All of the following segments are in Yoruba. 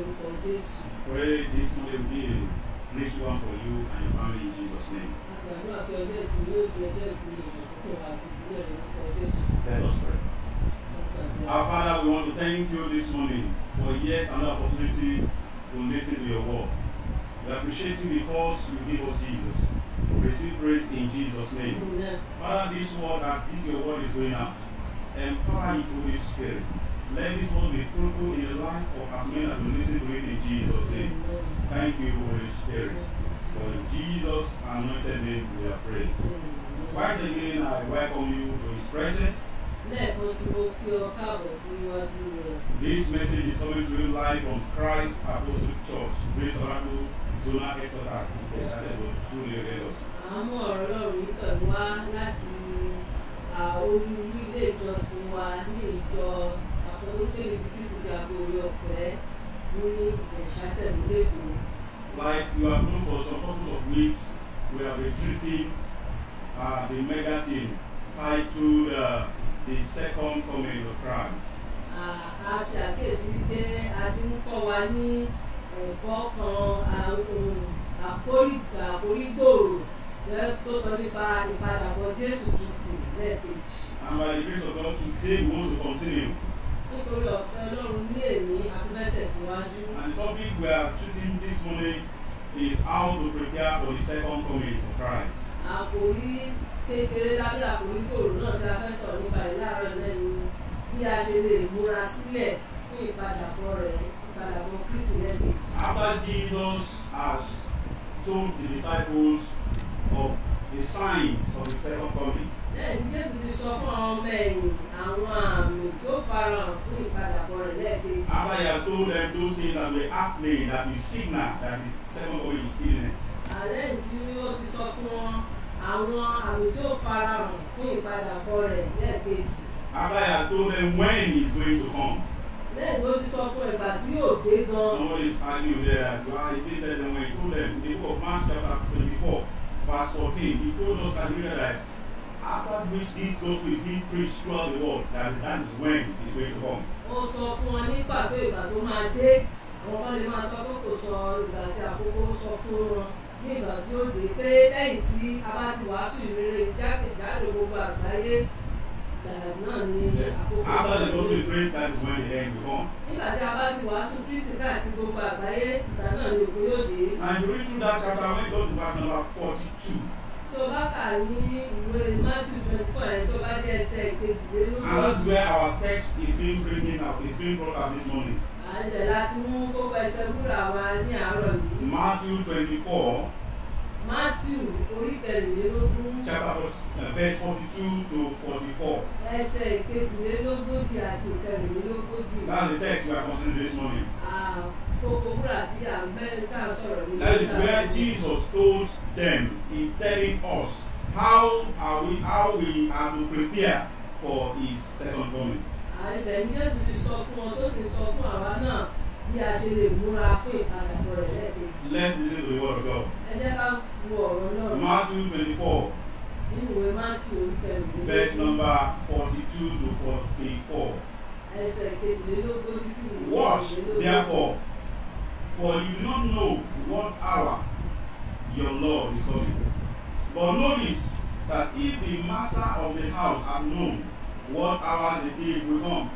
orúkọ Jésù. Pray this will be a rich one for you and your family in Jesus' name. Àgbàdo àti ọjọ́ ìsinmi yóò di ọjọ́ ìsinmi ìbùkún àti ìdílé rẹ̀ orúkọ Jésù. Let us pray. Our Father, we want to thank you this morning for yet another opportunity to listen to your word. We appreciate you because you give us Jesus. Receive praise in Jesus' name. Amen. Father, this word, as this your word is going out, empower it, Holy Spirit. Let this word be fruitful in the life of as many as will listen to it in Jesus' name. Thank you, Holy Spirit. For Jesus' anointed name we are praying. Once again, I welcome you to His presence. This message is coming to you live from Christ Apostolic Church, Grace Oracle, Zona Exodus, Ìjẹ̀sàdẹ̀bọ̀, Truly Redos. Àmọ́ ọ̀rọ̀ Ọlọ́run yìí pẹ̀lú wá láti olú ilé ìjọsìn wa ní ìjọ Like you have known for some couple of weeks, we have been treating uh, the mega theme titled uh, The Second Coming of Christ. a ṣàkíyèsí pé a ti ń kọ́ wa ní ẹ̀kọ́ kan àkórígbòòrò tó sọ nípa ìpadàbọ̀ Jésù Kristi lẹ́ẹ̀kejì. And by the grace of God, today we want to continue. Nítorí ọ̀fẹ́ Ọlọ́run ní èmi àtúbẹ̀tẹ̀síwájú. And the topic we are treating this morning is how to prepare for the second coming of Christ. àkòrí kékeré lábẹ́ àkórígbòòrò náà tí a fẹ́ sọ̀rọ̀ nípa ìlàrọ̀ lẹ́nu bí a ṣe lè múra sílẹ̀ fún ìpadàbọ̀ rẹ̀ ìpadàbọ̀ Kristi lẹ́ẹ̀kejì. After Jesus has told the disciples of the signs of the second coming, lẹ́yìn tí Jésù ti sọ fún àwọn ọmọ ẹ̀yìn àwọn àmì tó farahàn fún ìpadàbọ̀ rẹ̀ lẹ́ẹ̀kejì. after he has told them those things that were happening, that is signal that the second coming is imminent, àlẹ́yìn tí ó ti sọ fún wọn àwọn àmì tó farahàn fún ìpadàbọ̀ rẹ̀ lẹ́ẹ̀kejì. after he has told them when he is going to come, lẹ́yìn tó ti sọ fún ìgbà tí yóò dé gan. somebody is arguing there as well. He did tell them when he told them in the book of Mark chapter 24, verse 14, he told us we that after which this gospel is being preached throughout the world, that that is when he is going to come. ó sọ fún wọn ní pàtó ìgbà tó máa dé àwọn kan lè máa sọ pé kò sọ ìgbà tí àkókò sọ fún wọn ní ìgbà tí ó dé pé lẹ́yìn tí a bá ti wàásù ìrere jákèjádò gbogbo àgbáyé náà ni àkókò After the gospel is preached, that is when the end will come. nígbà tí a bá ti wàásù Kristi káàkiri gbogbo àgbáyé ìgbà náà ni òkú yóò dé. And you read through that chapter, when you go to verse number 42, tó bá kà ní ìwé Matthew twenty four yẹn tó bá dé ẹsẹ̀ and that's where our text is being bringing up, is being brought up this morning. àjẹ́ láti mú kókó ẹsẹ̀ wúrà wa ní àárọ̀ yìí. Matthew 24, Matthew orí kẹrìnlélógún chapter 40, uh, verse 42 to 44. ẹsẹ̀ ìkejìlélógójì àti ìkẹrìnlélógójì. That's the text we are considering this morning. Àkókò That is where Jesus told them, He's telling us how are we how we are to prepare for His second coming. Àìbẹ̀ ní Jésù ti sọ fún wọn tó sì sọ fún àwa náà bí a ṣe lè múra fún ìpadàbọ̀ rẹ̀ lẹ́ẹ̀kejì. Let's listen to the word of God. Ẹ jẹ́ ká wo ọ̀rọ̀ náà Matthew 24, nínú ìwé Matthew orí verse number 42 to 44. ẹsẹ̀ ìkejìlélógójì sí ìwé Watch therefore, for you do not know what hour your Lord is coming. But notice that if the master of the house had known what hour the thief will come,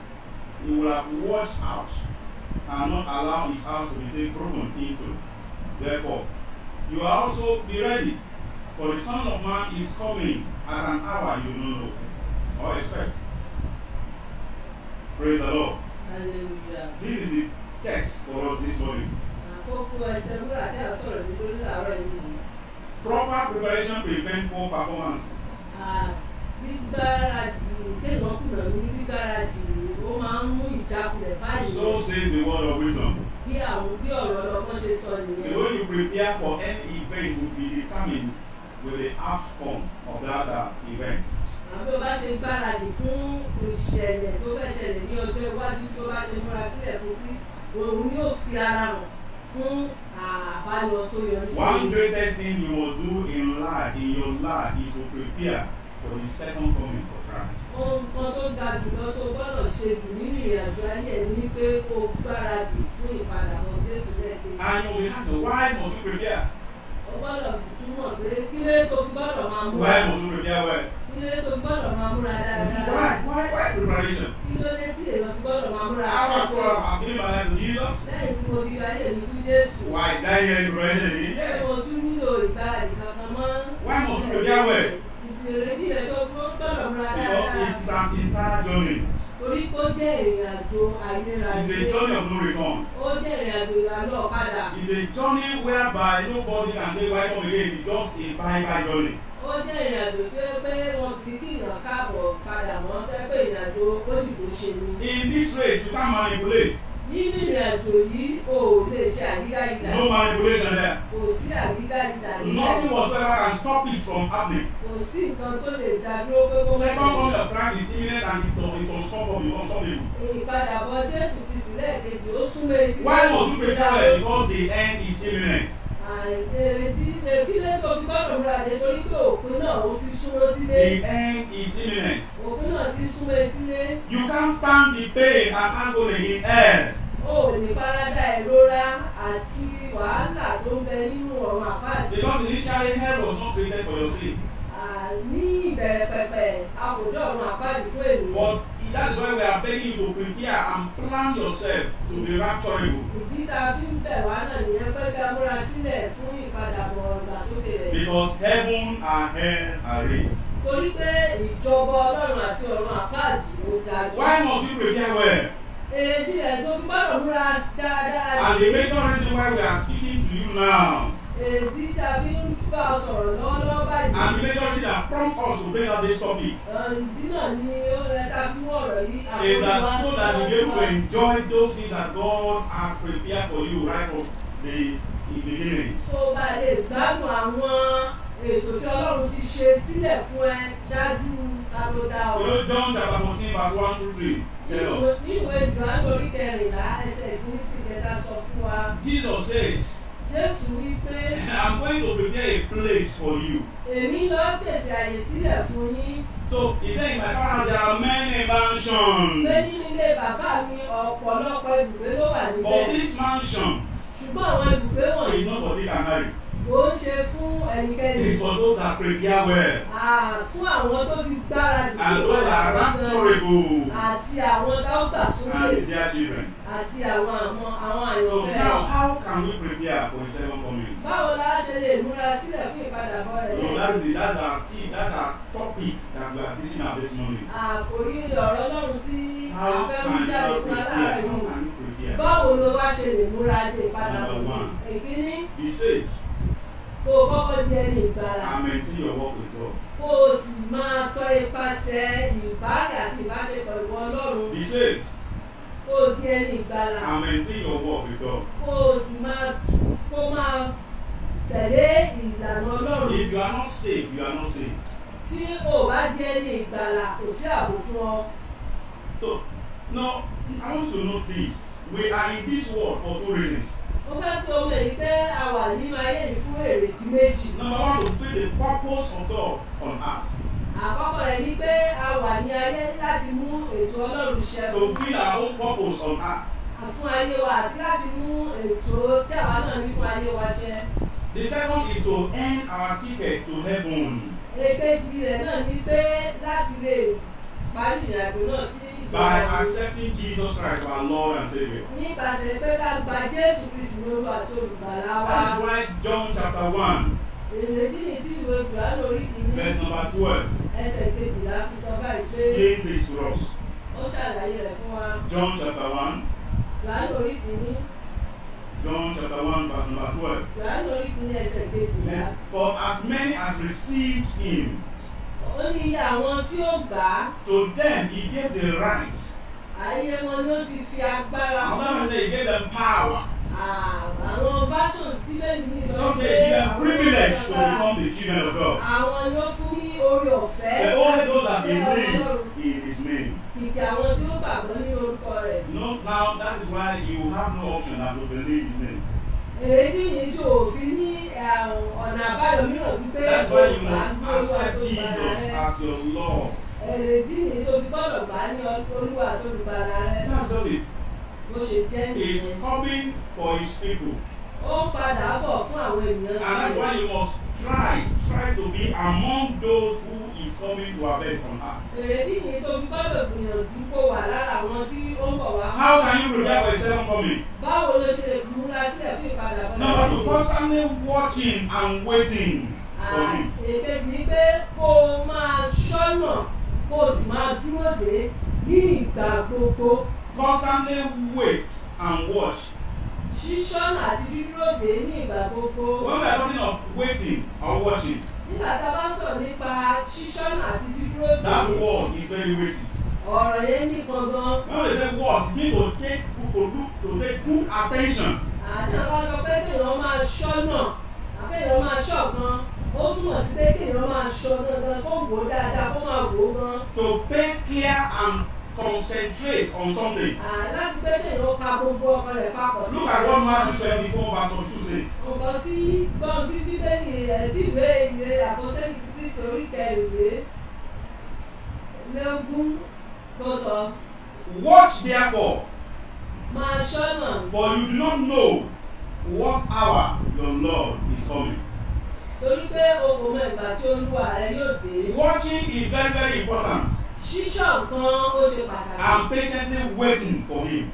he would have watched out and not allow his house to be taken broken into. Therefore, you also be ready, for the Son of Man is coming at an hour you do not know or expect. Praise the Lord. Hallelujah. This is the text for us this morning. Àkókò ẹsẹ̀ wúrà tí a sọ̀rọ̀ ní lórí àárọ̀ yìí. Proper preparation prevent poor performances. Ah, gbígbáradì kéèyàn kùnà ní gbígbáradì ó máa ń mú ìjákulẹ̀ báyìí. So says the word of wisdom. bí àwọn bí ọ̀rọ̀ ọlọ́gbọ́n ṣe sọ The nìyẹn. way you prepare for any event will be determined with the outcome of that uh, event. àbí o bá ṣe gbáradì fún ìṣẹ̀lẹ̀ tó fẹ́ ṣẹlẹ̀ ní ọjọ́ iwájú tí o bá ṣe múra sílẹ̀ fún sí òun yóò fi ara hàn fún àbálọ tó yọrí sí. One greatest thing you must do in life, in your life, is to prepare for the second coming of Christ. ohun kan tó ga jùlọ tó gbọ́dọ̀ ṣe jù nínú ìrìn àjò ayé ẹ̀ ní pé kó gbáradì fún ìpadàbọ̀ And you will ask, why must you prepare? o gbọ́dọ̀ túmọ̀ pé kí ló tó fi gbọ́dọ̀ máa múra Why must you prepare well? kí ló tó fi gbọ́dọ̀ máa múra dáadáa Why? Why? Why preparation? kí ló dé tí èèyàn fi gbọ́dọ̀ máa múra After all, sọ́ọ̀tì I've given my life mo ti ra ayé mi fún Jésù Why die here in preparation again? ṣé mo tún nílò ìgbáradì kankan mọ́ Why must you prepare well? ìrètí rẹ̀ tó gbọ́dọ̀ múra dáadáa an entire journey. torí pé ó jẹ́ ìrìn àjò ayérayé It's a journey of no return. ó jẹ́ ìrìn àjò ìyàlọ́ padà It's a journey whereby nobody can say why come again. It's just a bye-bye journey. ó jẹ́ ìrìn àjò tí ó pé wọn kì í èèyàn káàbọ̀ padà mọ́ pé ìrìn àjò ó dìbò ṣe ni. In this race, you can't manipulate. Nínú ìrìn àjò yìí o ò lè ṣe àyídáyidà No manipulation there. kò sí àyídáyidà Nothing whatsoever can stop it from happening. kò sí nǹkan tó lè dá dúró pé kó má Second coming of Christ is imminent and it's un- it's unstoppable, unstoppable. ìpadàbọ̀ Jésù Kristi lẹ́ẹ̀kejì ó súnmọ́ etí Why must you prepare? Because the end is imminent. èrèdí èkílé tó fi gbọ́dọ̀ múra dé torí pé òpin náà ó ti súnmọ́ tílé The end is imminent. òpin náà ti súnmọ́ etílé You can't stand the pain and agony in hell. Ò lè farada ìrora àti wàhálà tó ń bẹ nínú ọ̀run àpáàdé Because initially hell was not created for your sake. ní ìbẹ̀rẹ̀ pẹ̀pẹ̀ a kò dé ọ̀run àpáàdé fún ènìyàn But that is why we are begging you to prepare and plan yourself to be rapturable. ìdí tá a fi ń bẹ̀ wá náà nìyẹn pé ká múra sílẹ̀ fún ìpadàbọ̀ ìgbàsókè rẹ̀ Because heaven and hell are real. torí pé ìjọba ọlọ́run àti ọ̀run àpáàdé ó dájú. Why must you prepare well? Èrèdí rẹ̀ tó fi gbọ́dọ̀ múra dáadáa And the major reason why we are speaking to you now, èrèdí tí a fi ń bá ọ sọ̀rọ̀ lọ́wọ́lọ́wọ́ and báyìí the major reason that prompt us to bring out this topic, ìdí náà ni ó yẹ ká mú ọ̀rọ̀ yìí is that so that you be able to sọ́dọ̀. enjoy those things that God has prepared for you right from the, beginning. tó o bá lè gbádùn àwọn ètò tí ọlọ́run ti ṣe sílẹ̀ fún ẹ ṣáájú ká tó dá ọ. You know, John chapter 14, verse 1 to 3 tell us. Níwèé Jòhánù orí kẹrìnlá ẹsẹ̀ ìkíní sí kẹta sọ fún wa Jesus says, Jésù wí pé I'm going to prepare a place for you. èmi lọ pèsè àyè sílẹ̀ fún yín So he said, in my father there are many pé mansions. nínú ilé bàbá mi ọ̀pọ̀lọpọ̀ ibùgbé ló wà But níbẹ̀ this mansion ṣùgbọ́n àwọn ibùgbé wọ̀nyí is not for thee and Harry. Kò ń ṣe fún ẹnikẹ́ni It's for those that prepare well. Fún àwọn tó ti gbáradì And those that are rapturable. àti àwọn tó gbà sókè And is their children. àti àwọn àwọn So àyànfẹ́. now, how can we prepare for his second coming? báwo la ṣe lè múra sílẹ̀ fún ìpadàbọ̀ rẹ̀ So that is it. That's our tea. That's our topic that we are teaching out this morning. àkórí ọ̀rọ̀ ọlọ́run tí a fẹ́ mú jáde fún aláàárẹ̀ yìí báwo ló wá ṣe lè múra dé ìpadàbọ̀ yìí èkíní Be saved kó o kọ́kọ́ di ẹni ìgbàlà maintain your walk with God. kó o sì máa tọ́ ipasẹ̀ ìbárẹ̀ àti ìbáṣepọ̀ ìwọ ọlọ́run saved kó o di ẹni ìgbàlà maintain your walk with God. kó o sì máa kó máa tẹ̀lé ìlànà ọlọ́run If you are not saved, you are not saved. tí o bá di ẹni ìgbàlà kò sí ààbò fún ọ. So now I want to know this. We are in this world for two reasons. Mo fẹ́ kí o mọ̀ yìí pé a wà nínú ayé yìí fún èrèdí méjì. Number one, to fulfill the purpose of God on earth. àkọ́kọ́ rẹ̀ ni pé a wà ní ayé láti mú ètò ọlọ́run ṣẹ To fulfill our own purpose on earth. fún ayé wa àti láti mú ètò tí àwa náà ní fún ayé wa ṣẹ. The second is to earn our ticket to heaven. èkejì rẹ̀ náà ni pé láti lè parí ìrìnàjò náà sí by accepting Jesus Christ our Lord and Savior. nípasẹ̀ pé ká gba Jésù Kristi ní olú àti olùgbàlà wa. That is why John chapter 1, èrèdí ni tí ìwé Jòhánù orí kìíní verse number 12, ẹsẹ̀ kejìlá fi sọ báyìí pé explain this us. ó ṣàlàyé rẹ̀ fún wa. John chapter 1, Jòhánù orí kìíní John chapter 1, verse number 12. Jòhánù orí kìíní ẹsẹ̀ kejìlá. But as many as received him, ó ní iye àwọn tí ó gbà á to them he gave the right. ayé wọn ló ti fi agbára fún that, he gave them power. Ah, àwọn versions bíbélì ní sọ pé àwọn privilege to agbára. become the children of God. àwọn ló fún ní orí ọ̀fẹ́ The only those that believe in his name. kìkì àwọn tí ó gbàgbọ́ ní orúkọ rẹ̀ know, now that is why you have no option than to believe his name. èyí ni tí o fi ní àwọn ọ̀nà àbáyọ mìíràn ju pé gbàlà Jesus rẹ as your Lord. èrèdí ni tó fi gbọ́dọ̀ gbà ní olúwa tó gbàlà rẹ That's all it. bó ṣe jẹ́ nìyẹn coming for his people. ó ń padà bọ̀ fún àwọn ènìyàn And that's why you must try, try to be among those who is coming to harvest on earth. èrèdí ni tó fi gbọ́dọ̀ gbìyànjú kó wà lára àwọn tí ó ń bọ̀ wá. How can you prepare for a second coming? báwo ló ṣe lè múra sílẹ̀ fún ìpadà bọ̀ Number two, constantly watching and waiting for him. èkejì ni pé kó o máa ṣọ́nà kó o sì máa dúró dé ní ìgbà gbogbo Constantly wait and watch. ṣíṣọ́nà àti dídúró dé ní ìgbà gbogbo. When we are talking of waiting or watching, nígbà tá a bá ń sọ̀rọ̀ nípa ṣíṣọ́nà àti dídúró dé that word is very weighty. ọ̀rọ̀ yẹn ní gangan When we say word, it means to take to look to take good attention. àti àwọn sọ pé kéèyàn máa ṣọ́nà àkéèyàn máa ṣọ́ gan ó túmọ̀ sí pé kéèyàn máa ṣọ́ gangan kó wò ó dáadáa kó máa wò ó gan To pay clear and concentrate on something. Láti pé kéèyàn pa gbogbo ọkọ rẹ̀ papọ̀ sí Look at what Matthew 24 verse 42 says. nǹkan tí gbọ́n tí bíbélì ẹ̀ tí ìwé ìwé àpọ́sẹ́lì ti kristi orí kẹrìnlé lógún tó sọ Watch therefore, máa ṣọ́nà for you do not know what hour your Lord is coming. torí pé o kò mọ ìgbà tí olúwa rẹ yóò dé Watching is very, very important. Ṣíṣọ́ nǹkan ó ṣe pàtàkì And patiently waiting for him.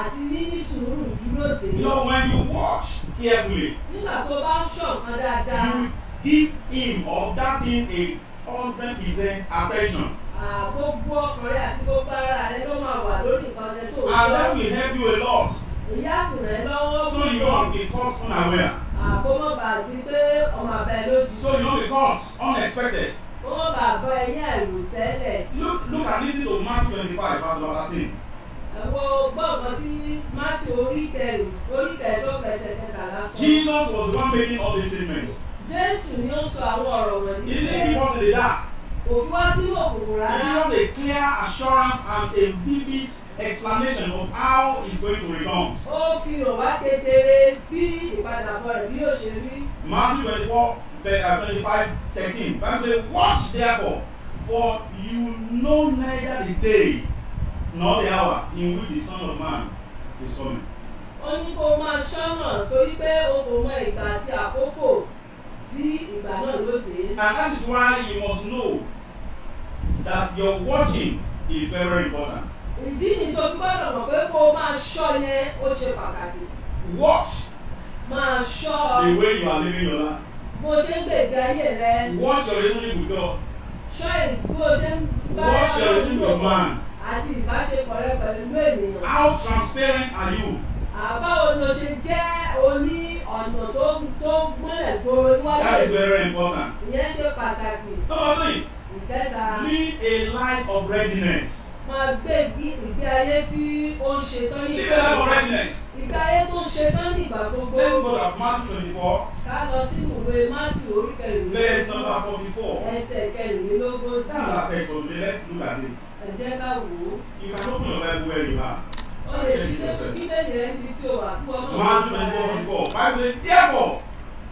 àti níní sùúrù dúró dé You know, when you watch carefully, nígbà tó bá ń ṣọ́ nǹkan dáadáa you give him or that thing a hundred percent attention. gbogbo ọkàn rẹ àti gbogbo ara rẹ ló máa wà lórí nǹkan rẹ tó And that ṣọ́ will help you a lot. èyí á sì rẹ lọ́wọ́ So you won't be caught unaware. àkómọ́ di pé ọmọ abẹ lójú So you won't be caught unexpected. Bàa bọ́ ẹyìn àìrò tẹ́lẹ̀ Look, look and listen to Matthew 25, verse number 13. ẹ̀wọ́ gbọ́ nǹkan tí mátì orí kẹrin orí kẹẹ̀ẹ́dọ́gbọ̀n ẹsẹ̀ kẹtàlá sọ Jesus was one making all these statements. jésù ni ó sọ àwọn ọ̀rọ̀ wọ̀nyí He didn't give us the dark. kò fi wá sínú òkùnkùn He rárá gave us a clear assurance and a vivid explanation of how he's going to return. ó fi hàn wá kedere bí ìpadàbọ̀ rẹ̀ bí yóò ṣe rí Matthew 24, ve- uh, 25, 13. Bible says, Watch therefore, for you know neither the day nor the hour in which the Son of Man is coming. ó ní kó máa ṣọ́nà torí pé o kò mọ ìgbà àti àkókò tí ìgbà náà ló dé And that is why you must know that your watching is very, very important. ìdí ni tó fi gbọ́dọ̀ mọ̀ pé kó o máa ṣọ́ yẹn ó ṣe pàtàkì Watch máa ṣọ́ the way you are living your life. Bó ṣe ń gbé ìgbé ayé rẹ Watch your relationship with God. ṣọ́ bó ṣe ń bá Watch your with man. àti ìbáṣepọ̀ rẹ pẹ̀lú ènìyàn. How transparent are you? àbáwo ló ṣe jẹ́ oní ọ̀nà tó tó gbọ́nlẹ̀ gbòòrò níwájú That is very important. ìyẹn ṣe pàtàkì Number three, ìkẹta live a life of readiness. Máa gbé ìgbé- ayé tí ó ń ṣetán ní ìgbà ìgbé ayé tó ń ṣetán ní ìgbà gbogbo Let's go to Matthew 24, ká lọ sí ìwé mátì orí verse kẹrìnlélógún number 44. ẹsẹ̀ kẹrìnlélógójì That's our text for today. Let's look at it. ẹ jẹ́ ká wò ó You can open your Bible where you are. ó lè ṣí bíbélì rẹ níbi tí o wà wọn náà Matthew 24, 44. Bible Therefore,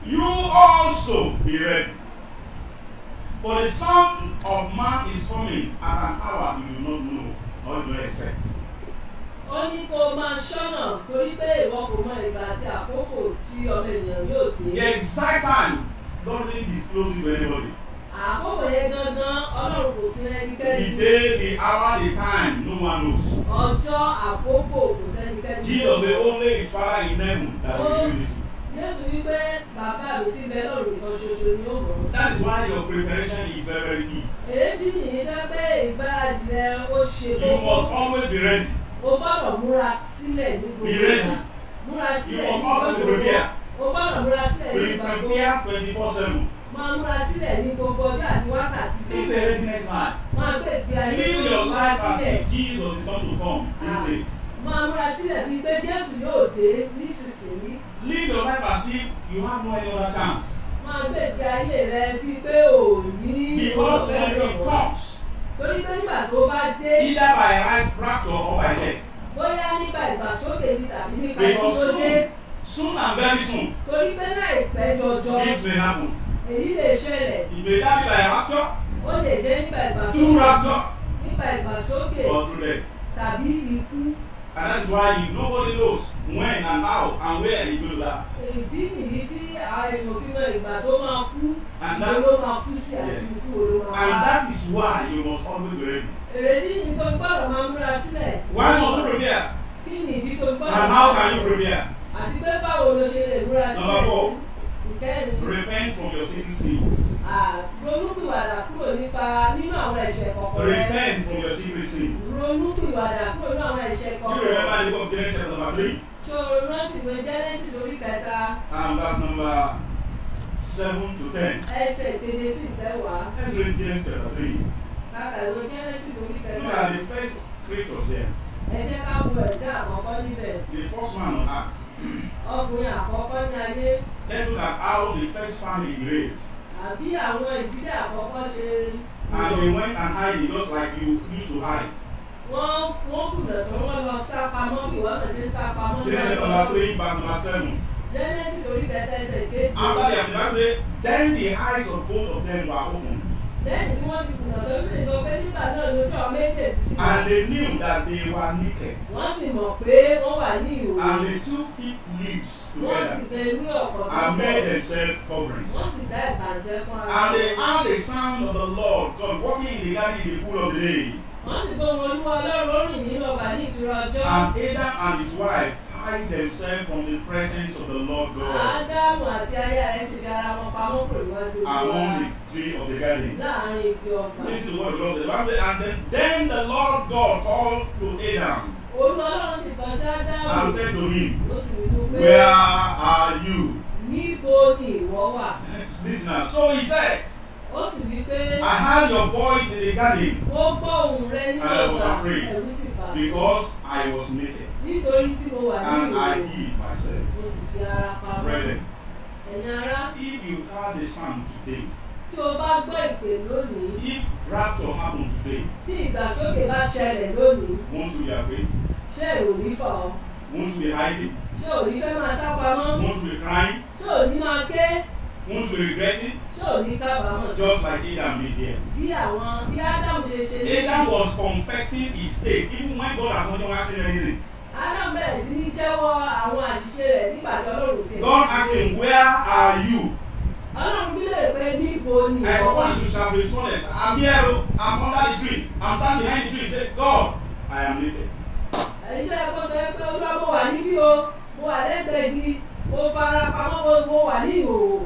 you also be ready. For the Son of Man is coming at an hour you do not know or do not expect. ó ní kó o máa ṣọ́nà torí pé ìwọ kò mọ ìgbà àti àkókò tí ọmọ ènìyàn yóò dé. The exact time don't really disclose it to anybody. àkókò yẹn gangan ọlọ́run kò The ẹnikẹ́ni day, the hour, the time, no one knows. ọjọ́ àkókò kò sẹ́nikẹ́ni. Jesus said only his Father in heaven that will reveal this. Jésù wípé bàbá mi ti bẹ lọ́run nìkan ṣoṣo ni ó mọ̀. That is why your preparation is very, key. èédí nìyí jẹ́ pé ìgbáradì rẹ ó ṣe You must kókó. always be ready. o gbọ́dọ̀ múra sílẹ̀ ní gbogbo Be ready. ìgbà. múra You sílẹ̀ ní must always be gbogbo prepared. o gbọ́dọ̀ múra sílẹ̀ ní gbogbo prepared 24 7. máa múra sílẹ̀ ní gbogbo ọjọ́ àti wákàtí Live a readiness life. máa gbé ìgbé ayé Live tó your múra life as sílẹ̀ if Jesus is going to come this day. Máa múra sílẹ̀ bíi pé Jésù yóò dé nísinsìnyí. Live your life as if you have no any other chance. máa gbé ìgbé ayé rẹ bíi pé ò ní Because when he comes, torí pé nígbà tó bá dé either by right rapture or by death, bóyá nígbà ìgbàsókè ni tàbí because ìdúródé soon, soon and very soon, torí pé láìpẹ́ jọjọ this may happen. èyí lè ṣẹlẹ̀. It be by rapture, ó lè jẹ́ nígbà ìgbàsókè. rapture, nípa ìgbàsókè or through death. tàbí ikú And that's why you, nobody knows when and how and where going to die. ìdí nìyí tí èèyàn fi mọ ìgbà tó máa kú ló máa kú sí àti ikú ló máa and wá. that is why you must always be ready. èrèdí nìyí tó gbọ́dọ̀ máa múra sílẹ̀. Why must you prepare? kí ni ìdí tó gbọ́dọ̀ And how can you prepare? àti pé báwo ló ṣe lè múra sílẹ̀. Number four. Repent from your secret sins. ronúpìwàdà kúrò nípa nínú àwọn ẹ̀ṣẹ̀ kọ̀ọ̀kan rẹ. Repent from your secret sins. ronúpìwàdà kúrò nínú àwọn ẹ̀ṣẹ̀ Do you remember kọ̀ọ̀kan. the book of Genesis number three tó rántí ìwé genesis orí kẹta and verse number seven to ten? ẹsẹ̀ ìkéde sí ìtẹ́wàá Let's read Genesis chapter three. kàkà ìwé genesis orí Look kẹta at the first creatures here. ẹ jẹ́ ká wo ẹ̀dá àkọ́kọ́ níbẹ̀ The first man on earth. Ọkùnrin àkọ́kọ́ ní ayé Let's look at how the first family lived. àbí àwọn ìdílé àkọ́kọ́ ṣe And they went and hid just like you used to hide. wọ́n wọ́n kùnà tó wọ́n lọ sá pamọ́ bí wọ́n náà ṣe ń sá pamọ́ Genesis chapter number three verse number seven. genesis orí kẹta ẹsẹ̀ ìkéde After they done it, then the eyes of both of them were opened. Lẹ́yìn tí wọ́n ti kùnà tó lè sọ pé nígbà náà lójú àwọn méjèèjì sí. And they knew that they were naked. wọ́n sì mọ̀ pé wọ́n wà ní ìhòòhò. And they sewed fig leaves wọ́n sì together. gbé ní ọ̀pọ̀ tó and made pọ̀ themselves coverings. wọ́n sì dá ìbànújẹ́ fún ara And they heard the sound of the Lord. God walking in the garden in the cool of the day. wọ́n sì gbọ́ wọn olúwa ọlọ́run rìn nínú ọgbà ní ìtura ọjọ́. And Adam and his wife hid themselves from the presence of the Lord God ádámù àti aya rẹ̀ sì fi ara wọn pamọ́ kúrò níwájú olúwa among the tree of the garden. láàárín igi ọgbà Listen to what the Lord said. Bible And then, then the Lord God called to Adam olúwa ọlọ́run sì kàn sí ádámù and said to him, ó sì wí fún pé Where are you? níbo ni ìwọ wà Listen now. So he said, ó sì wí pé I heard your voice in the garden ó gbọ́ ohùn rẹ nínú And I was ọgbà afraid. ẹ̀rù sì bà mí because I was naked nítorí tí mo wà ní and I hid myself. mo sì fi ara pamọ́ Brethren, ẹ̀yin ará if you heard the sound today, tí o bá gbọ́ ìpè lónìí if rapture happened today, tí ìgbàsókè bá ṣẹlẹ̀ lónìí won't you be afraid? ṣé ní fà ọ́ Won't you be hiding? ṣé ò ní fẹ́ máa sá pamọ́ Won't you be crying? ṣé ò ní máa ké Won't you be regretting? Just like Adam did here. bí àwọn bí ádámù ṣe ṣe ní Adam was confessing his state even when God has not asked him anything. ádámù bẹ̀rẹ̀ sí ní jẹ́wọ́ àwọn àṣìṣe rẹ̀ nígbà tí ọlọ́run ti God asked him, Where are you? ọlọ́run bí lè pé níbo ni I ìwọ wà suppose you shall be responded. I'm here, oh, I'm under the tree. I'm standing behind the tree. Said, God, I am naked. èyí ló yẹ sọ pé olúwa mo wà níbí o mo wà lẹ́gbẹ̀ẹ́ igi mo fara pamọ́ mo wà ní ìhòòhò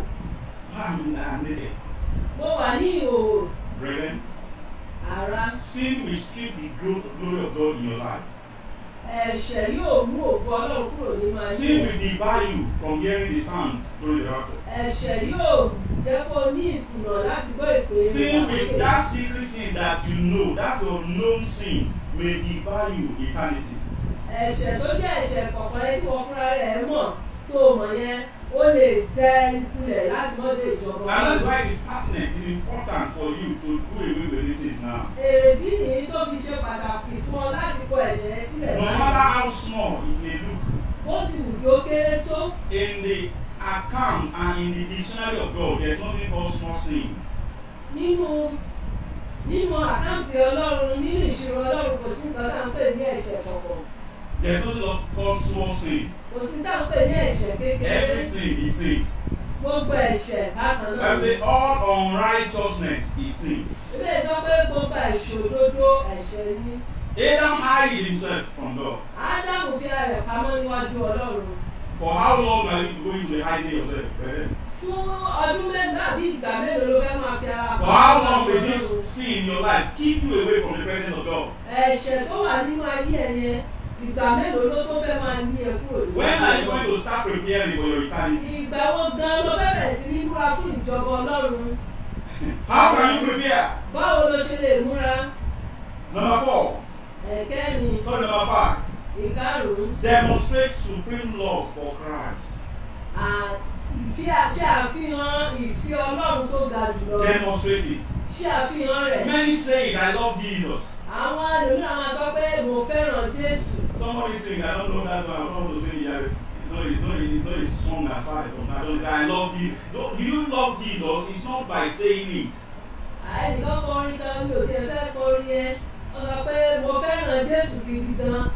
Am naked. mo wà ní ìhòòhò Brethren, ara sin will the glo- glory of God in your life. ẹ̀ṣẹ̀ yóò mú ògo ọlọ́run kúrò nínú ayé Sin will debar you from hearing the sound during the rapture. ẹ̀ṣẹ̀ yóò jẹ́ kó ní ìkùnà láti gbọ́ ìpè Sin will, that secret sin that you know, that unknown sin, may debar you eternity. ẹ̀ṣẹ̀ tó jẹ́ ẹ̀ṣẹ̀ kọ̀ọ̀kan rẹ tí wọ́n fúnra rẹ̀ mọ̀ tó mọ̀ yẹn ó lè jẹ́ ìkulẹ̀ láti mọ́ lè jọba. And that's why this pertinent is important for you to do away with these things now. èrèdí nìyí tó fi ṣe pàtàkì fún ọ láti kọ ẹ̀ṣẹ̀ sílẹ̀ No matter how small it may look, bó ti wù kí ó kéré tó in the account and in the dictionary of God, there's nothing called small sin. nínú nínú àkáǹtì ọlọ́run nínú ìṣirò ọlọ́run kò sí nǹkan tá à ń pè ní ẹ̀ṣẹ̀ kọ̀ọ̀kan There's nothing called small sin. kò sí tá à ń pè ní ẹ̀ṣẹ̀ kékeré Every sin is sin. gbogbo ẹ̀ṣẹ̀ bákan náà Bible say all unrighteousness is sin. ilé sọ pé gbogbo ìṣòdodo ẹ̀ṣẹ̀ ni Adam hid himself from God. ádámù fi ara rẹ̀ pamọ́ níwájú ọlọ́run For how long are you going to hiding yourself, fún ọdún mélòó àbí ìgbà mélòó ló fẹ́ máa fi ara For how pamọ́ long will this sin in your life keep you away from the presence of God? ẹ̀ṣẹ̀ tó wà nínú ayé ẹ̀ yẹn ìgbà mélòó ló tó fẹ́ máa ní ẹ kúrò níwájú When are you going to start preparing for your eternity? ìgbà wo gan ló fẹ́ bẹ̀rẹ̀ sí ní múra fún ìjọba ọlọ́run How can you prepare? báwo ló ṣe lè múra Number four. ẹ̀kẹ́rin Sorry, number five. ìkarùn-ún Demonstrate supreme love for Christ. ìfi ṣe àfihàn ìfẹ́ ọlọ́run tó ga jùlọ Demonstrate it. ṣe àfihàn rẹ̀ Many say I love Jesus. Àwọn ẹlòmíràn máa sọ pé mo fẹ́ràn jésù Somebody sing, I don't know that's why I don't to sing it. It's not, it's not, it's not a song as far as I'm don't I love you. Do you love Jesus? It's not by saying it. ẹnìkan kọrin kan mi ò tiẹ̀ fẹ́ kọrin yẹn wọ́n sọ pé mo fẹ́ràn jésù gidi gan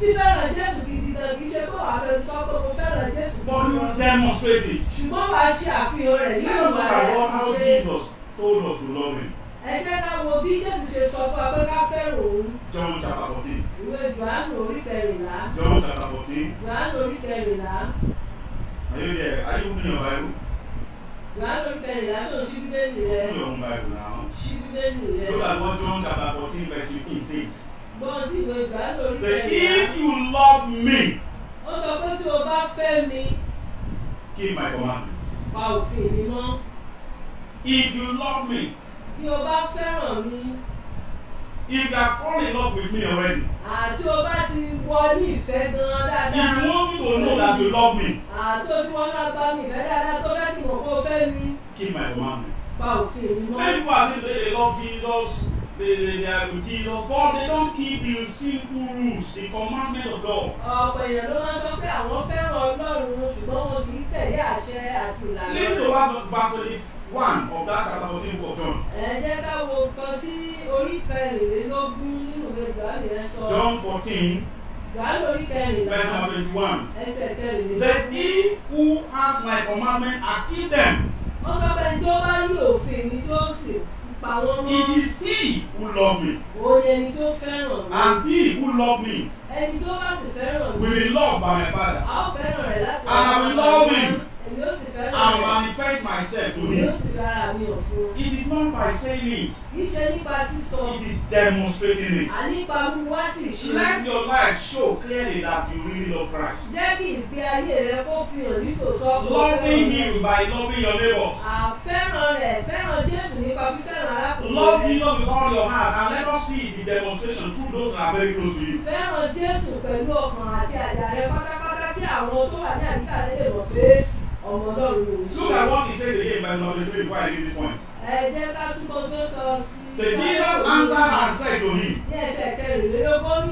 fífẹ́ràn Jésù gidi gan kì í ṣe pé wàá fẹ́ sọ pé mo fẹ́ràn Jésù But gidi you gan. demonstrate it. ṣùgbọ́n wàá ṣe àfihàn rẹ̀ nínú us look ìwà at rẹ̀ what àti how ṣe. Jesus told us to love him. Ẹ jẹ́ ká wo bí Jésù ṣe sọ fún wa pé ká fẹ́ràn òun John chapter 14. ìwé Jòhánù orí kẹrìnlá John chapter 14. Jòhánù orí kẹrìnlá you opening your Bible? Jòhánù orí kẹrìnlá ṣó ṣí bíbélì rẹ Open your own Bible now. ṣí bíbélì rẹ Look at what John chapter 14 verse 15 says. gbọ́n tí ìwé Jòhánù orí Say, kẹrìnlá if you love me, ó sọ pé tí o bá fẹ́ mi keep my commandments. pa òfin mi mọ́ If you love me, bí o bá fẹ́ràn mi if you have fallen in love with me already, àti o bá ti wọ ní ìfẹ́ gan if you dáadáa want me to know that you love me, àti o ti wọ́n náà gbá mi ìfẹ́ dáadáa tó fẹ́ kí mo kó fẹ́ mi keep my commandments. pa òfin mi mọ́. Many people are saying they, they love Jesus, they, they, they are with Jesus, but they don't keep the simple rules, the commandment of God. ọ̀pọ̀ èèyàn ló máa ń sọ pé àwọn fẹ́ràn ọlọ́run ṣùgbọ́n wọn kì í tẹ̀lé àṣẹ àti ìlànà Listen to verse, verse 21 of that chapter 14 book of John. Ẹ jẹ́ ká wo nǹkan tí orí kẹrìnlélógún nínú ìwé yẹn sọ John 14, Jòhánù orí kẹrìnlá verse number 21. ẹsẹ̀ kẹrìnlélógún. said, He who has my commandment and keep them, wọ́n sọ pé tí ó bá ní òfin mi tí ó sì pa wọ́n it mọ́ is he who love me. òun ni ẹni tí ó fẹ́ràn mi And he who love me ẹni tí ó bá sì fẹ́ràn mi will be loved by my Father. a ó fẹ́ràn rẹ̀ láti And I will love him. Rẹ̀ manifest myself to him. It is not by saying it, it is demonstrating it. Let your life show clearly that you really love Christ. Loving him by loving your neighbors. Love. Jesus with all your heart and let us see the demonstration through those that are very close to you. fẹ́ràn Jésù pẹ̀lú ọkàn àti àyà rẹ pátápátá kí àwọn tó wà ní àyíká rẹ lè mọ̀ pé Look at what he says again in verse number 3 before I give this point. Ẹ jẹ́ ká túbọ̀ tó sọ sí i. So Jesus answered and said to him, ní ẹsẹ̀ kẹrìnlélógún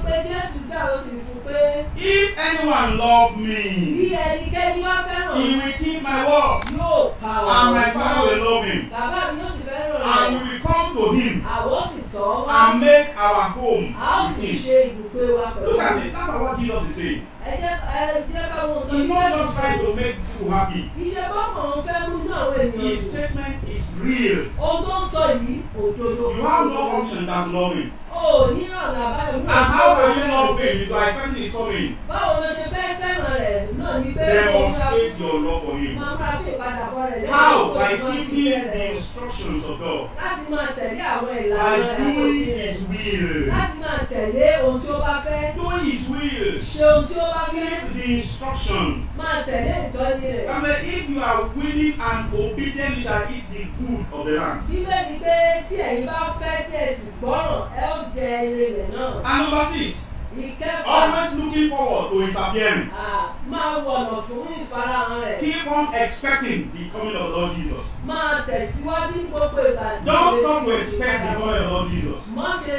fún pé If anyone love bí me, ẹnikẹ́ni wá fẹ́ràn he will keep my word, yóò pa and my Father will love him, bàbá mi yóò sì fẹ́ràn and we will come to him àwọn sì tọ́ wá and make our home a ó sì with him. ṣe ibùgbé wa pẹ̀lú Look at it, that's what Jesus is saying. ẹ jẹ́ ẹ jẹ́ ká wo nǹkan He's not Jésù just trying to make people happy. iṣẹ́ bọ́kàn ń fẹ́ mú inú àwọn ènìyàn His statement is real. ohun tó ń sọ yìí òdodo You have no option than him. o ní ọ̀nà àbáyọ mú And how can you love him if you are expecting his coming? báwo ló ṣe fẹ́ fẹ́ràn rẹ̀ náà ni pé Demonstrate your love for him. máa múra fún ìpadàbọ̀ rẹ̀ lẹ́yìn How? By máa fi fẹ́ the instructions of God. láti máa tẹ̀lé àwọn By ìlànà rẹ̀ àti doing òfin rẹ̀ his will. láti máa tẹ̀lé ohun tí ó bá fẹ́ Doing his will. ṣe ohun tí ó bá fẹ́ Keep the instruction. máa tẹ̀lé then if you are willing and obedient, you shall eat the good of the land. bíbélì pé tí ẹ̀yin bá fẹ́ tí ẹ sì gbọ́ràn ẹ ó jẹ ire rẹ̀ náà And number six, ìkẹfà always looking forward to his appearing. máa wọ̀nà fún ìfarahàn rẹ̀ Keep on expecting the coming of Lord Jesus. máa tẹ̀síwájú ní gbogbo ìgbà tí Don't ìrètí stop to expect the coming of Lord Jesus. má ṣe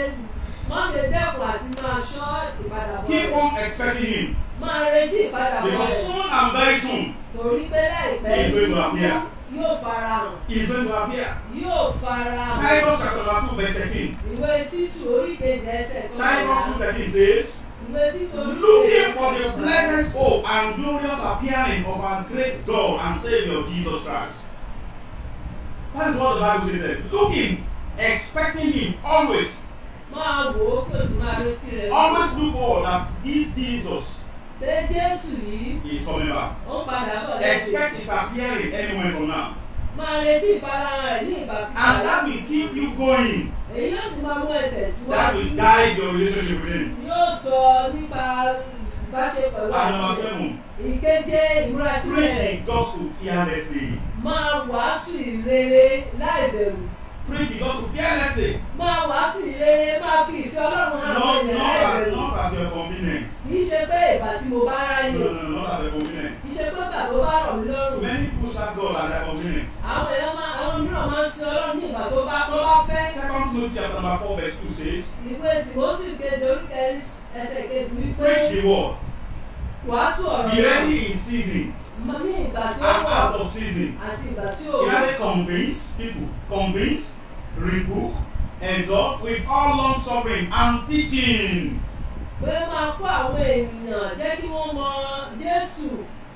má ṣe dẹ́kun àti máa ṣọ́ ìpadàbọ̀ Keep rẹ̀ on expecting him. máa retí ìpadàbọ̀ Because rẹ̀ soon and very soon, torí pé láìpẹ́ yóò farahàn he is going to appear. yóò farahàn Titus chapter number 2, verse 13. ìwé títù orí kejì ẹsẹ̀ Titus kọkànlá 2, 13 says, ìwé títù orí kejì Looking ẹsẹ̀ for the blessed hope and glorious appearing of our great God and Savior Jesus Christ. That is what the Bible says. Looking, expecting Him, always, máa wò ó kí o sì máa retí rẹ̀ always look forward that this Jesus pé Jésù yìí is coming back. ó padà bọ̀ lẹ́sìn Expect His appearing anywhere from now. máa retí ìfarahàn rẹ̀ ní ìgbà And that will keep you going. èyí yóò sì máa mú ẹ That tẹ̀síwájú will guide your relationship with Him. yóò tọ́ nípa ìbáṣepọ̀ number àti seven, ìkeje ìmúrasílẹ̀ preach the gospel fearlessly. máa wàásù ìrere láì bẹ̀rù Preach the gospel fearlessly. máa wàásù ìrere máa fi ìfẹ́ Ọlọ́run hàn Not, lẹ́yìn not, at, your convenience. kì í ṣe pé ìgbà tí mo bá ráyè No, no, no, not at your convenience. kì í ṣe pé ìgbà tó bá rọ̀ mí lọ́rùn Many people serve God at their convenience. àwọn èèyàn máa àwọn mìíràn máa ń sin Ọlọ́run ní ìgbà tó bá tó bá fẹ́ Second Timothy chapter number 4 verse 2 says, ìwé tìmọ́tì kejì orí kẹrin ẹsẹ̀ kejì wípé Preach the word. wàásù ọ̀rọ̀ Be ready in season náà and out of season. àti ìgbà tí ò He has to convince people, convince, rebuke, exhort with all long suffering and teaching. pé máa kó àwọn ènìyàn jẹ́ kí wọ́n mọ Jésù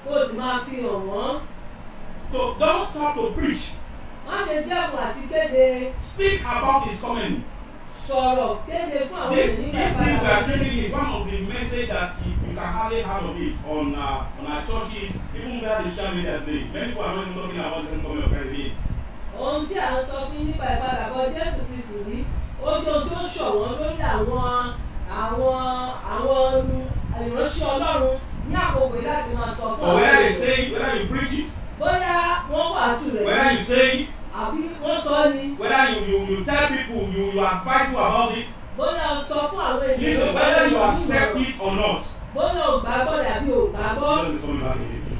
kó sì máa fi hàn wọ́n So don't stop to preach. má ṣe dẹ́kun àti kéde Speak about his coming. sọ̀rọ̀ kéde fún àwọn This, ènìyàn this nípa thing we are Jésù is one of the message that you, can hardly heard of it on uh, on our churches, even where the social media today. Many people are not even talking about the same coming of Christ. Ohun tí ń sọ fún nípa ìpadàbọ̀ Jésù Kristi rí ó jẹ́ ohun tí ó ṣọ̀wọ́n lórí àwọn àwọn àwọn ìránṣẹ́ Ọlọ́run ní àkókò yìí láti máa sọ fún they ènìyàn. bóyá wọ́n wàásù rẹ̀ àbí wọ́n sọ ni whether you, you, you tell people, you, you advise people about it. bóyá o sọ fún àwọn ènìyàn Listen, whether you accept it or not, bóyá o gbàgbọ́ rẹ̀ àbí o gbàgbọ́.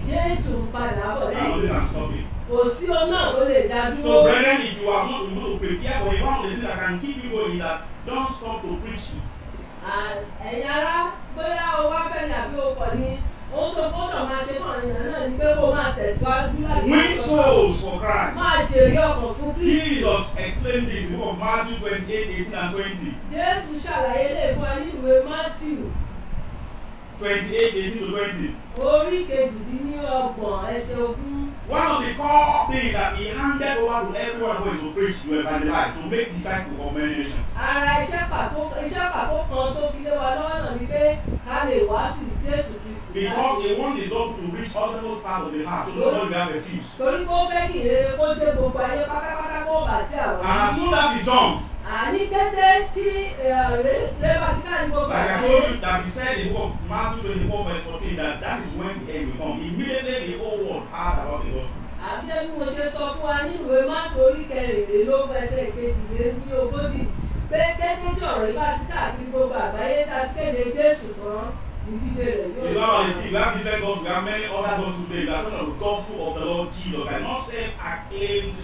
Jésù ń padà bọ̀ lẹ́yìn. Kò sí náà tó lè dá dúró So, brethren, if you are not, you want to prepare for it, one things that can keep you going is that don't stop to preach it. Ẹ̀yin ará bóyá o wá fẹ́ ni àbí o kọ̀ ni ohun tó gbọ́dọ̀ máa ṣe fún àwọn ènìyàn náà ni pé kó máa tẹ̀síwájú láti Win souls for Christ. máa jèrè ọkàn fún Kristi Jesus explained this in the book of Matthew 28, 18 and 20. Jésù ṣàlàyé lè fún nínú ìwé Mátíù 28, 18 to 20. orí kejìdínlọ́gbọ̀n ẹsẹ̀ ogún One of the core things that he handed over to everyone who is to preach, to evangelize, to make disciples of many nations. ara iṣẹ́ pàtó iṣẹ́ pàtó kan tó fi lé wa lọ́wọ́ náà ni pé ká lè wàásù Jésù Kristi Because he wanted the Lord to reach all the most part of the heart, so nobody will have excuse. torí kó fẹ́ kí ìrere kó dé gbogbo ayé pátápátá kó bà sí àwọn And as soon as it's done, àní kété tí bá ti káàní gbogbo like I told you that he said in of Matthew 24, verse 14, that that is when the end will come. Immediately the whole world heard about the gospel. àbí ẹbí mo ṣe sọ fún wa ìwé Mátíù orí kẹrìnlélógún ẹsẹ̀ kejìlé ní ogójì pé kété tí ọ̀rọ̀ bá ti káàkiri gbogbo àgbáyé tá a ti kéde Jésù tán ìdíje rẹ̀ yóò how they think, we have different gospels, we have many other gospels today. We are talking of the Lord Jesus. And not self-acclaimed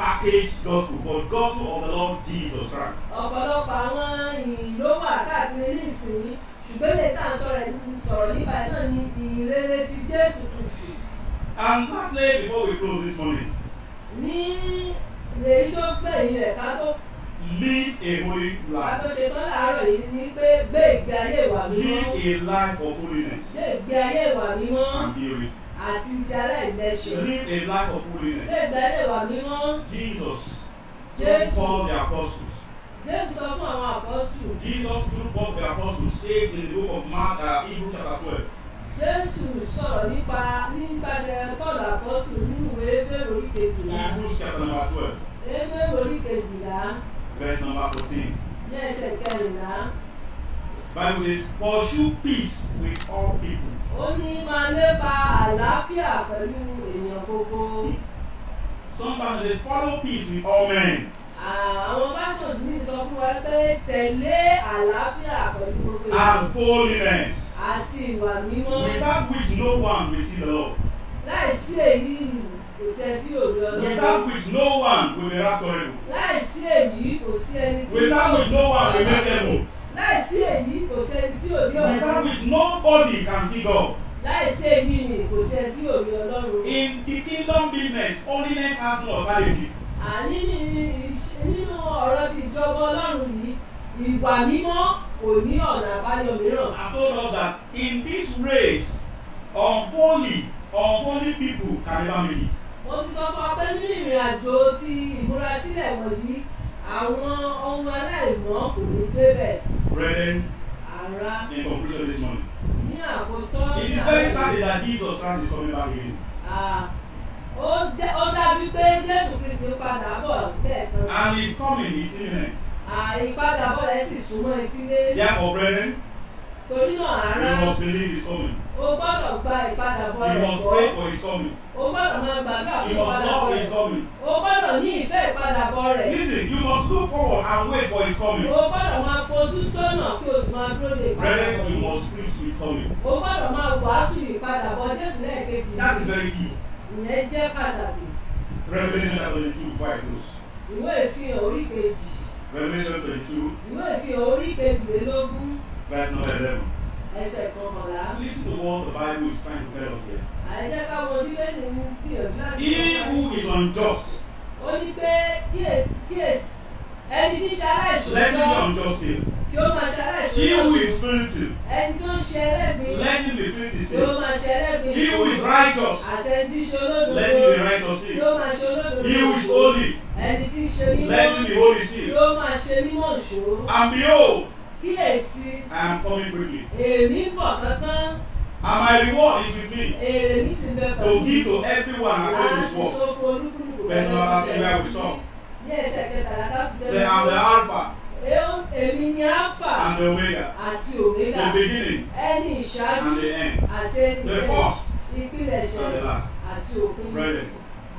packaged gospel, but gospel of the Lord Jesus Christ. ọ̀pọ̀lọpọ̀ àwọn ìyìn ló wà káàkiri nísìnyí ṣùgbọ́n lè tà sọ̀rọ̀ nípa ẹ̀ náà ní ìrere ti Jésù Kristi And lastly, before we close this morning, ní èyí tó gbẹ̀yìn rẹ̀ ká tó live a holy ká tó life. ṣe tán láàárọ̀ yìí ni pé gbé ìgbé ayé ìwà mímọ́ Live a life of holiness gbé ìgbé ayé ìwà mímọ́ and purity. Àti ti aláìlẹ́ṣẹ̀ Live a life of holiness. ìgbé ayé ìwà mímọ́. Jesus told Paul the apostles. Jésù sọ fún àwọn àpọ́sù Jesus through Paul the apostles says in the book of Mark, uh, Hebrews chapter 12, Jésù sọ̀rọ̀ nípa nípasẹ̀ Pọ́ọ̀lù àpọ́sù nínú ìwé Hébérù orí kejìlá. Hebrews chapter number 12, Hébérù orí kejìlá. Verse number 14. ní ẹsẹ̀ kẹrìnlá. Bible says, pursue peace with all people. Ó ní máa lépa àlàáfíà pẹ̀lú ènìyàn gbogbo. Sometimes they follow peace with all men. àwọn versions mi sọ fún wa pé tẹ̀lé àlàáfíà pẹ̀lú gbogbo ènìyàn. And holiness, àti ìwà mímọ́. Without which no one will see the Lord, láìsí èyí kò sí ẹni tí ò rí Ọlọ́run. Without which no one will be rapturable, láìsí èyí kò sí ẹni tí without which no one will make heaven, láìsí èyí kò sí ẹni tí ò rí without which nobody can see God. láìsí èyí ni kò sí ẹni tí ò rí Ọlọ́run. In the kingdom business, holiness has no alternative. àní ní- nínú ọ̀rọ̀ ti ìjọba Ọlọ́run yìí ìwà mímọ́ kò ní ọ̀nà àbáyọ mìíràn. I told us that in this race, unholy, unholy people can never make it. mo ti sọ fún ọ pé nínú ìrìn àjò ti ìmúrasílẹ̀ wọ̀nyí àwọn ohun aláìmọ́ kò ní débẹ̀ Brethren, in conclusion this morning, it is very sad that Jesus Christ is coming back again. Ah, ó jẹ́- ó dájú pé Jésù Kristi padà bọ̀ lẹ́ẹ̀kan And his coming is imminent. àìpadàbọ̀ rẹ̀ sì súnmọ́ etílé Therefore, brethren, torí náà ara we must believe his coming. O gbọ́dọ̀ gba ìpadàbọ̀ rẹ̀ must gbọ́ pray for his coming. o gbọ́dọ̀ máa gbàdúrà fún must ìpadàbọ̀ love rẹ̀ his coming. o gbọ́dọ̀ ní ìfẹ́ ìpadàbọ̀ rẹ̀ Listen, you must look forward and wait for his coming. o gbọ́dọ̀ máa fojú sọ́nà kí o sì máa dúró de ìpadàbọ̀ Brethren, you must preach his coming. o gbọ́dọ̀ máa wàásù ìpadàbọ̀ Jésù lẹ́ẹ̀kejì That is very key. ìyẹn jẹ́ pàtàkì Revelation chapter 22 before I close. ìwé ìfihàn orí kejì Revelation 22, ìwé ìfihàn orí kejìlélógún verse number 11. Ẹsẹ̀ kọkànlá Listen to what the Bible is trying to tell us here. àìjẹ́ káwọn tí bẹ́ẹ̀ ni gbìyànjú láti He who is unjust, ó ní pé kíyè- kíyèsí ẹni tí ṣe let him be aláìṣòótọ́ unjust here. kí ó máa ṣe aláìṣòótọ́ He who is filthy, ẹni tó ń ṣe ẹlẹ́gbin. Let him be filthy yóò still. máa ṣe ẹlẹ́gbin. He who is righteous, ṣe olódodo. Let him be righteous still. yóò máa ṣe olódodo. He who is holy, ẹni tí ṣe let him mímọ́ be holy still. yóò máa ṣe mímọ́ ìṣòro. And behold, kíyèsí I am coming quickly. èmi ń bọ̀ kankan And my reward is with me èrè mi sì bẹ to pẹ̀lú give to everyone according to work. fún olúkúlùkù pẹ̀lú where rẹ̀. we stop. ní ẹsẹ̀ kẹtàlá láti Say, I am the Alpha èmi ni alpha and the Omega, àti omega the beginning ẹni ìṣáájú and the end, àti ẹni the ìkẹyìn, first ìpilẹ̀ṣẹ̀ and the last. àti òpin Brethren,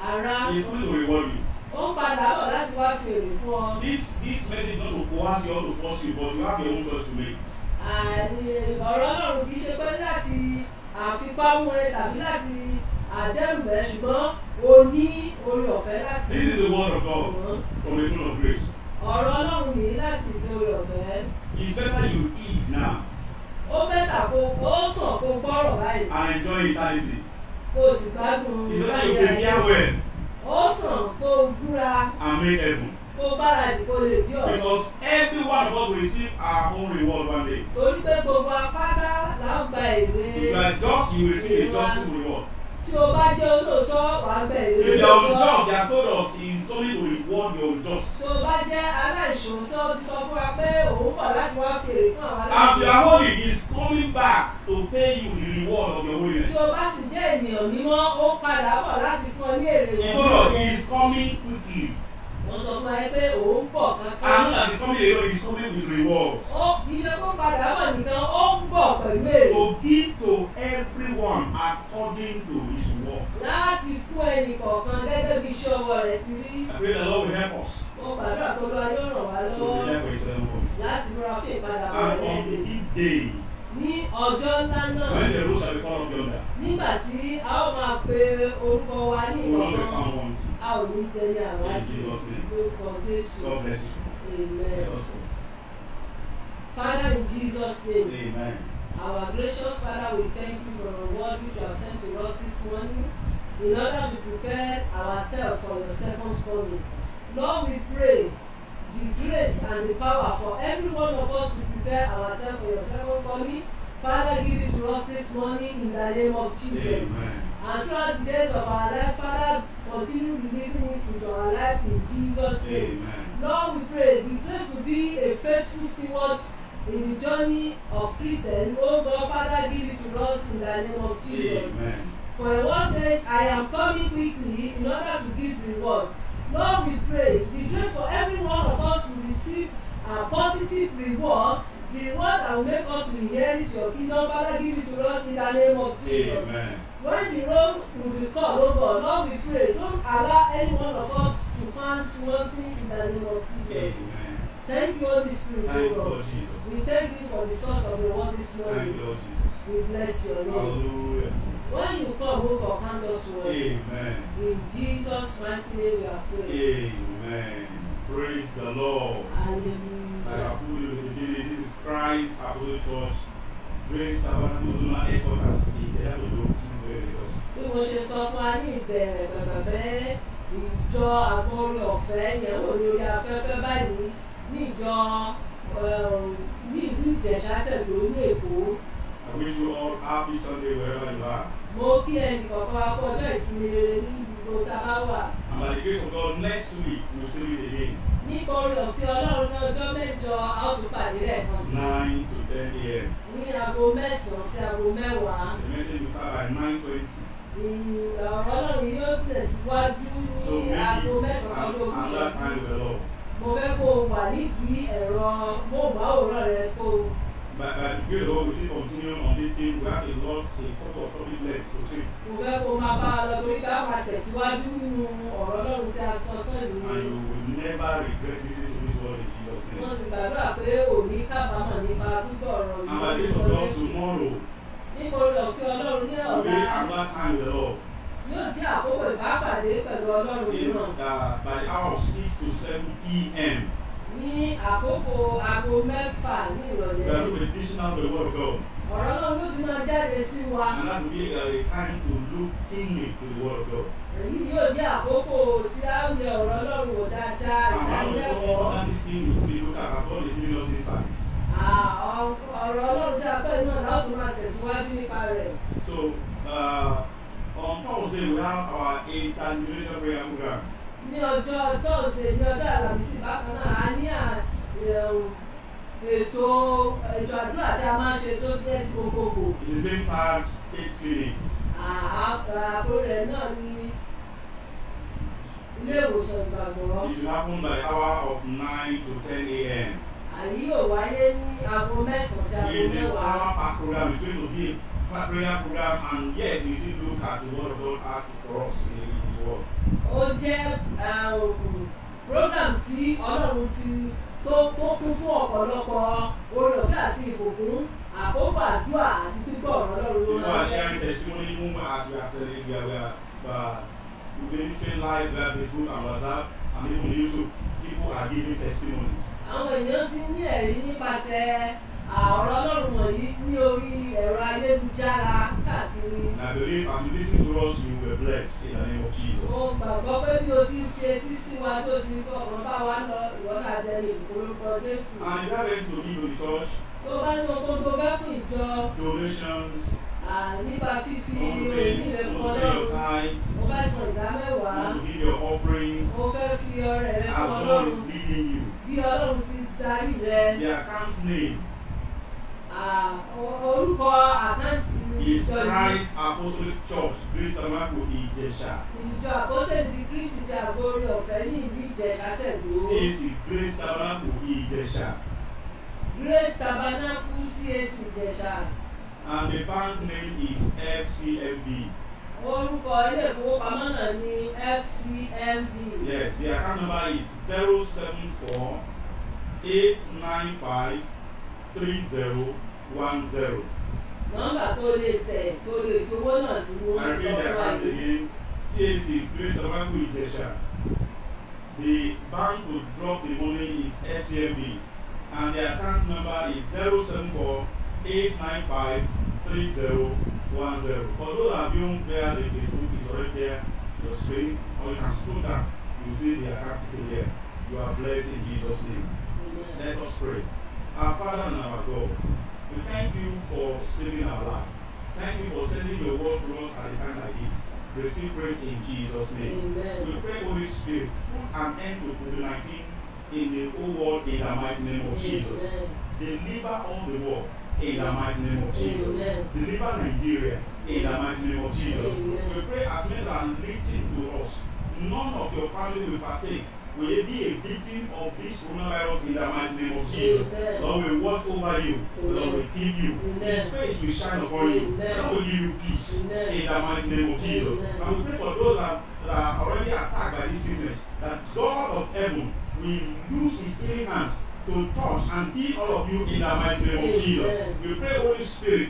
ara he is coming to reward you. Ó ń padà bọ̀ láti wá fèrè fún ọ. This this message not to coerce you or to force you, but you have your own choice to make. Ọ̀rọ̀ ọlọ́run kì í ṣe pé láti àfipámú ẹ tàbí láti àdẹ́rùbẹ́ ṣùgbọ́n o ní orí ọ̀fẹ́ láti This is the word of God from the throne of grace. ọ̀rọ̀ ọlọ́run nìyí láti ti orí ọ̀fẹ́. It's better you eat now. Ó bẹ́tà kó ó sàn kó gbọ́rọ̀ báyìí. And enjoy eternity. kó o sì gbádùn It's better you prepare well ó sàn kó o búra and make heaven. kó o gbáradì kó o lè ọ̀rọ̀ Because every one of us will receive our own reward one day. torí pé gbogbo apáta ń gba èrè If you are just, you will receive a just reward. Tí o bá jẹ́ olóòótọ́ wàá gba èrè If you are olóòótọ́. unjust, they have told us he is coming to reward your unjust. tó o bá jẹ́ aláìṣòótọ́ ti sọ fún wa pé òun bọ̀ láti wá fèrè fún àwọn As you are aláìṣòótọ́. holy, he is coming back to pay you the reward of your holiness. tí o bá sì jẹ́ ènìyàn mímọ́ ó padà bọ̀ láti fún ọ ní èrè told us he is coming quickly. wọ́n sọ fún ẹ pé òun And kankan. coming alone, he is coming with rewards. ó iṣẹ́ kó padà bọ̀ nìkan ó bọ̀ pẹ̀lú èrè To give to everyone according to his work. láti fún ẹnì kọ̀ọ̀kan gẹ́gẹ́ bí iṣẹ́ ọwọ́ rẹ̀ ti rí. I pray the Lord will help us ó gbàdúrà pé olúwa yóò ràn wá to lọ́wọ́ be there for his seven home. láti múra fún ìpadàbọ̀ And rẹ̀ on the big day, ní ọjọ́ ńlá náà when the shall be called up yonder, nígbà tí a ó máa pe orúkọ wa ní wanting. a ò ní jẹ ní àwátì lórúkọ jésù God bless you. amen. Father in jesus name Amen. our gracious father we thank you for the word which you have sent to us this morning in order to prepare ourselves for your second coming lord we pray the grace and the power for every one of us to prepare ourselves for your second coming father give it to us this morning in the name of jesus. Amen. And throughout the days of our lives, Father, continue releasing this into our lives in Jesus' name. Amen. Lord, we pray the grace to be a faithful steward in the journey of Christian. Oh God, Father, give it to us in the name of Jesus. Amen. For your word says, I am coming quickly in order to give reward. Lord, we pray the grace for every one of us to receive a positive reward, the reward that will make us to inherit your kingdom. Father, give it to us in the name of Jesus. Amen. When the road will be called, oh God, Lord, we pray, don't allow any one of us to find wanting in the name of Jesus. Amen. Thank you, Holy Spirit, Thank Lord God. Jesus. We thank you for the source of the word this Thank morning. you, Lord Jesus. We bless your name. Hallelujah. When you come, God, hand us word. Amen. In Jesus' mighty name we are praying. Amen. Praise the Lord. Like Hallelujah. I put you in the beginning, this is Christ Apostolic Church. Grace Tabernacle. Ìjẹ́yà tó lò fún ìwé ìjọsìn. bí mo ṣe sọ fún wa ní ìbẹ̀rẹ̀ pẹ̀pẹ̀pẹ̀ ìjọ agbórí ọ̀fẹ́ yẹn wò ní orí afẹ́fẹ́ báyìí ní ìjọ um, ní ìlú ìjẹ̀ṣà tẹ̀lé ní èkó I wish you all happy Sunday wherever you are. mo kí ẹnì kọ̀ọ̀kan wa kú ọjọ́ ìsinmi rere ní gbogbo tá a bá wà And by the grace of God, next week we will still meet again. nípa orí ọ̀fẹ́ ọlọ́run ní ọjọ́ mẹ́jọ a ó tún pàdé lẹ́ẹ̀kan sí 9 to 10 a.m. ní aago mẹ́sàn-án sí aago mẹ́wàá The message will start by 9.20. Ì- ọ̀rọ̀ ọlọ́run yóò tẹ̀síwájú ní aago mẹ́sàn-án at, that mo fẹ́ kó o wà nídìí ẹ̀rọ móhùnmáwòrán rẹ kó o By, by the grace of God, we still continue on this thing. We have a lot, a couple of topic left to treat. mo fẹ́ kó o máa bá a lọ torí a máa tẹ̀síwájú nínú ọ̀rọ̀ ọlọ́run tí a sọ tán And yìí you will never regret listening to this word in Jesus' mo name. sì gbàdúrà pé òní kábàámọ̀ nípa gbígbọ́ ọ̀rọ̀ And by the grace of God, tomorrow nípa orí ọ̀fẹ́ ọlọ́run ní will be ọ̀la another time with the Lord. Yóò jẹ́ àkókò ìbápàdé pẹ̀lú ọlọ́run náà uh, by the hour 6 to 7 p.m. ní àkókò aago mẹ́fà ní ìrọ̀lẹ́ be teaching out the word God. ọ̀rọ̀ náà yóò ti máa jáde sí wa And that will be uh, a time to look keenly to the word God. èyí yóò jẹ́ àkókò tí a ń yẹ ọ̀rọ̀ ọlọ́run wò dáadáa And one of the ìdánilẹ́kọ̀ọ́ other things we still look at, as God is giving us insight. Ah, àwọn ọ̀rọ̀ ọlọ́run tí a pẹ́ náà láti máa tẹ̀síwájú nípa rẹ̀. So, uh, on Thursday, we have our interdenomination prayer program. ní ọjọ́ tọ́sídẹ̀ẹ́ ní ọjọ́ àlàmísì bákan náà a ní ẹ̀hún, ètò ètò àdúrà tí a máa ń ṣe tó jẹ́ ti gbogbogbò is being tagged Faith Clinic. àpò rẹ̀ náà ní ilé ìwòsàn ìgbàgbọ́ It will happen by hour of 9 to 10 a.m. àyí yóò wáyé ní aago mẹ́sàn-án sí It is aago a mẹ́wàá power pack program. It's going to be a prayer program, and yes, we still look at the word of God as for us in His word. ó jẹ́ um, program tí ọlọ́run ti tó tó kún fún ọ̀pọ̀lọpọ̀ oore ọ̀fẹ́ àti ìbùkún àkókò àdúrà àti gbígbọ́ ọ̀rọ̀ ọlọ́run ló People are sharing testimony even as we are telling we are, we are, uh, we've been streaming live via Facebook and WhatsApp and even YouTube. People are giving testimonies. àwọn èèyàn ti ní ẹ̀rí nípasẹ̀ ọ̀rọ̀ ọlọ́run wọ̀nyí ní orí ẹ̀rọ ayélujára káàkiri. And I believe as you listen to us, you be blessed in the name of Jesus. mo gbàgbọ́ pé bí o ti ń fi etí sí wa tó sì ń fọkàn bá wa lọ ìwọ náà dẹni ìpolówó jésù. And if you have anything to give to the church, tó bá ní ohun tó fẹ́ fún ìjọ donations, nípa fífi want to oyin pay, ilẹ̀ want fún to pay your ọlọ́run tithes, mo fẹ́ san ìdá mẹ́wàá want to give your offerings, mo fẹ́ fi ọrẹ rẹ as fún God ọlọ́run is leading you. bí ọlọ́run ti darí rẹ The account's name orúkọ àkáǹtì ìjọ yìí. Christ Apostolic Church, Grace Tabernacle, Ijesha. ìjọ àkọsẹ̀ ti kristi ti àgórí ọ̀fẹ́ ní ìlú ìjẹ̀ṣà tẹ̀dó CAC Grace Tabernacle, Ijesha. grace tabernacle cac ìjẹ̀ṣà And the bank name is FCMB. orúkọ ilé ìfowópamọ́ náà ní fcmb Yes, the account number is 074 895 3010. nọ́mbà tó lè tẹ̀ tó lè fi owó náà sí wọ́n sọ fún wa account yìí again. CAC Grace Tabernacle, Ijesha. The bank to drop the money is FCMB. And the account number is 074 895 3010. For those of you via the Facebook, it's already there, your screen, or you can scroll down. You see the account still here. You are blessed in Jesus' name. Amen. Let us pray. Our Father and our God, we thank you for saving our life. Thank you for sending your word to us at a time like this. Receive praise in Jesus' name. Amen. We pray, Holy Spirit, put an end to COVID 19 in the whole world in the mighty name of Jesus. Deliver all the world in the mighty name of Jesus. Amen. Deliver Nigeria in the mighty name of Jesus. Amen. We pray as many that are listening to us, none of your family will partake. Will you be a victim of this coronavirus in the mighty name of Jesus? Amen. Lord will watch over you. Lord will keep you. Amen. His face will shine upon you. Lord will give you peace Amen. in the mighty name of Jesus. Amen. And we pray for those that, that are already attacked by this sickness, that God of heaven will use his healing hands to touch and heal all of you in the mighty name of. Jesus. We pray, Holy Spirit,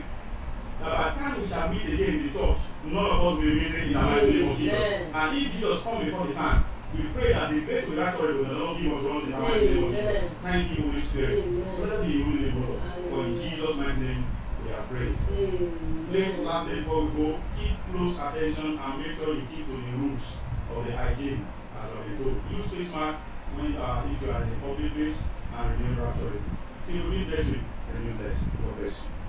that by the time we shall meet again in the church, none of us will be missing in the mighty name of Jesus. And if Jesus come before the time, we pray that the best will actually will not give us us in the mighty name. Thank you, Holy Spirit. Blessed be your name, Lord. For in Jesus' mighty name we are praying. Please, Amen. lastly, before we go, keep close attention and make sure you keep to the rules of the hygiene as of the told. Use face mask when uh, if you are in a public place and remain raptured. Till we meet next week, remain blessed. God bless you.